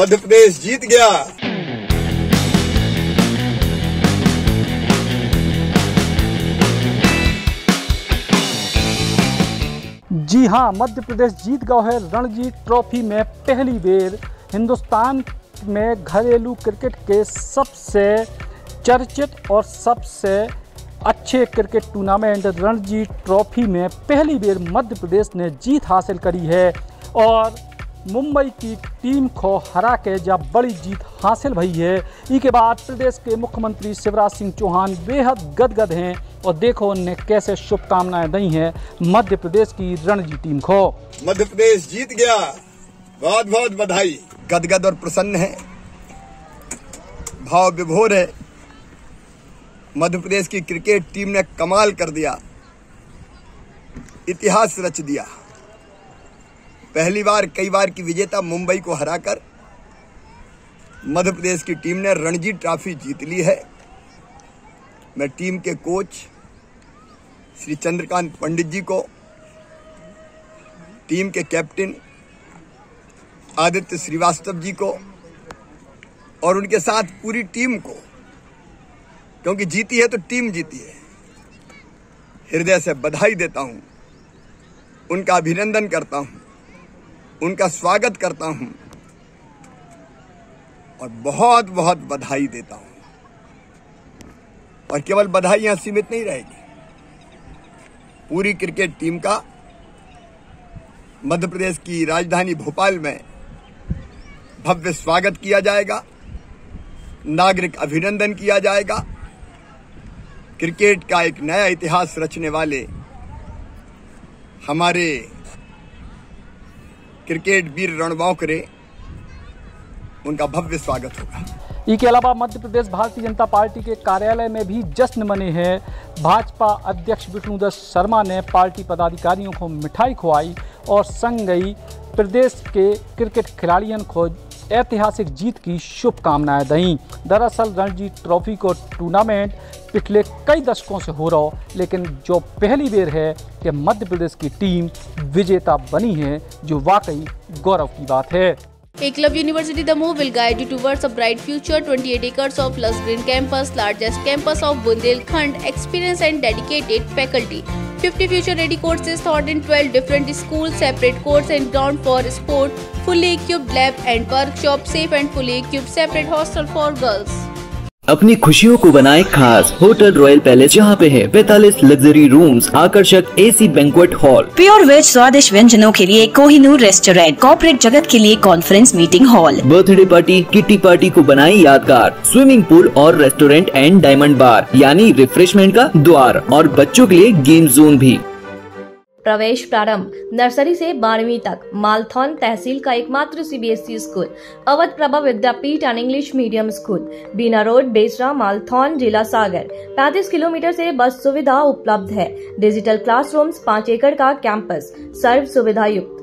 मध्य प्रदेश जीत गया। जी हाँ मध्य प्रदेश जीत गया है रणजी ट्रॉफी में पहली बेर हिंदुस्तान में घरेलू क्रिकेट के सबसे चर्चित और सबसे अच्छे क्रिकेट टूर्नामेंट रणजी ट्रॉफी में पहली बेर मध्य प्रदेश ने जीत हासिल करी है। और मुंबई की टीम को हरा के जब बड़ी जीत हासिल भई है इसके बाद प्रदेश के मुख्यमंत्री शिवराज सिंह चौहान बेहद गदगद हैं और देखो उनने कैसे शुभकामनाएँ दी हैं मध्य प्रदेश की रणजी टीम को। मध्य प्रदेश जीत गया। बहुत बहुत बधाई। गदगद और प्रसन्न है। भाव विभोर है। मध्य प्रदेश की क्रिकेट टीम ने कमाल कर दिया। इतिहास रच दिया। पहली बार, कई बार की विजेता मुंबई को हराकर मध्य प्रदेश की टीम ने रणजी ट्रॉफी जीत ली है। मैं टीम के कोच श्री चंद्रकांत पंडित जी को, टीम के कैप्टन आदित्य श्रीवास्तव जी को और उनके साथ पूरी टीम को, क्योंकि जीती है तो टीम जीती है। हृदय से बधाई देता हूँ। उनका अभिनंदन करता हूँ। उनका स्वागत करता हूँ और बहुत बहुत बधाई देता हूँ। और केवल बधाई यहाँ सीमित नहीं रहेगी। पूरी क्रिकेट टीम का मध्य प्रदेश की राजधानी भोपाल में भव्य स्वागत किया जाएगा, नागरिक अभिनंदन किया जाएगा। क्रिकेट का एक नया इतिहास रचने वाले हमारे क्रिकेट वीर रणबांकरे उनका भव्य स्वागत होगा। इसके अलावा मध्य प्रदेश भारतीय जनता पार्टी के कार्यालय में भी जश्न मने हैं। भाजपा अध्यक्ष विष्णुदत्त शर्मा ने पार्टी पदाधिकारियों को मिठाई खुआई और संग गई प्रदेश के क्रिकेट खिलाड़ियों को ऐतिहासिक जीत की शुभकामनाएँ दी। दरअसल रणजी ट्रॉफी को टूर्नामेंट पिछले कई दशकों से हो रहा हो, लेकिन जो पहली बेर है कि मध्य प्रदेश की टीम विजेता बनी है, जो वाकई गौरव की बात है। Eklavya university Damoh will guide you towards a bright future 28 acres of lush green campus largest campus of Bundelkhand experience and dedicated faculty 50 future ready courses taught in 12 different school separate course and ground for sports fully equipped lab and workshop, safe and fully equipped separate hostel for girls. अपनी खुशियों को बनाए खास hotel royal palace जहाँ पे है पैतालीस luxury rooms आकर्षक AC banquet hall pure veg स्वादिष्ट व्यंजनों के लिए कोहिनूर रेस्टोरेंट कॉर्पोरेट जगत के लिए conference meeting hall birthday party kitty party को बनाए यादगार स्विमिंग पूल और रेस्टोरेंट एंड डायमंड बार यानी रिफ्रेशमेंट का द्वार और बच्चों के लिए गेम जोन भी। प्रवेश प्रारंभ, नर्सरी से बारहवीं तक, मालथौन तहसील का एकमात्र CBSE school, Awadh Prabha Vidyapeeth and English medium school Bina road, Besra, Malthone, जिला सागर 35 किलोमीटर से बस सुविधा उपलब्ध है। डिजिटल क्लासरूम्स पाँच एकड़ का कैंपस सर्व सुविधा युक्त